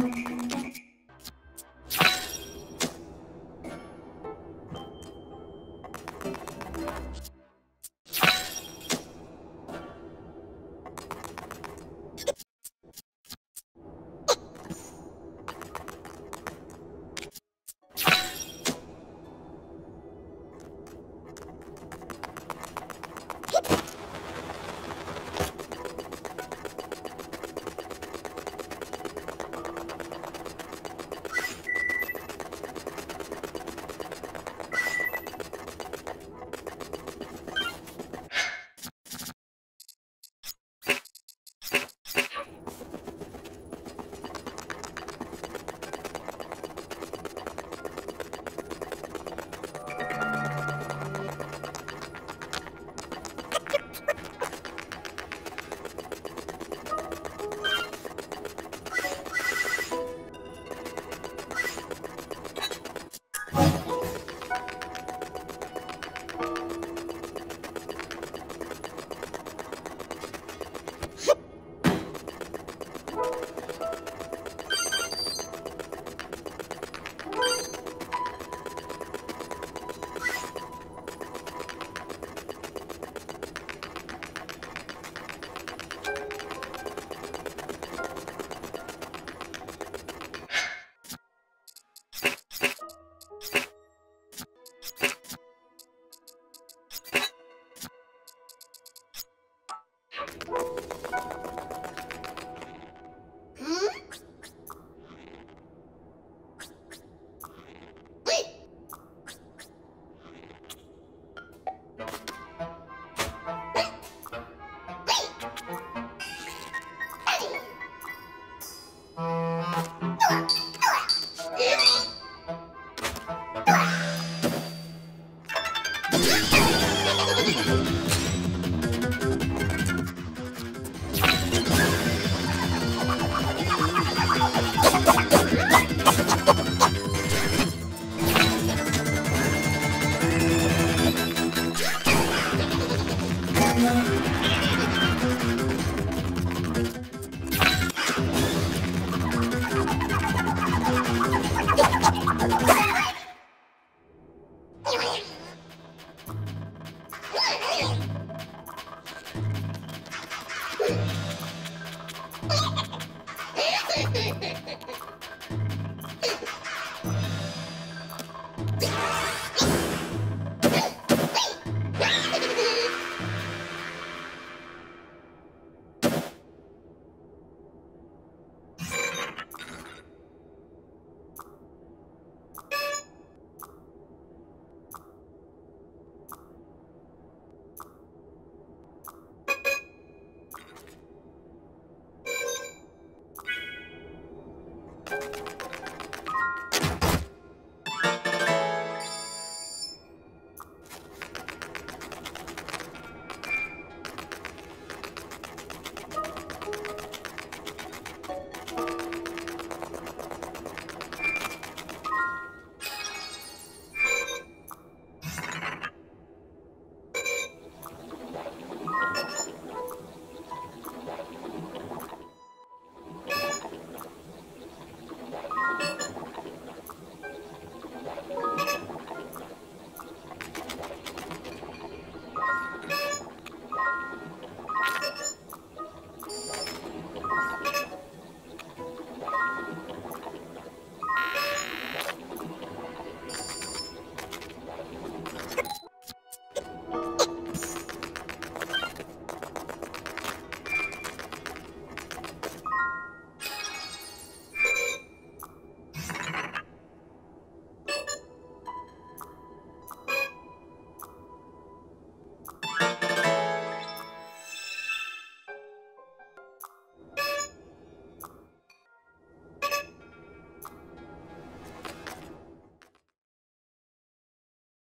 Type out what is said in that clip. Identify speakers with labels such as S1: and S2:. S1: Thank you. 何 Yeah.